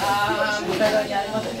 ああ、向かい側にありますね。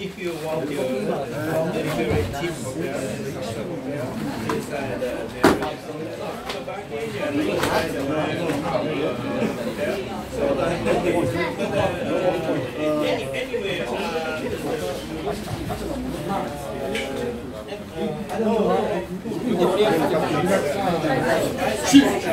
If you want your delivery team inside there is the inside stay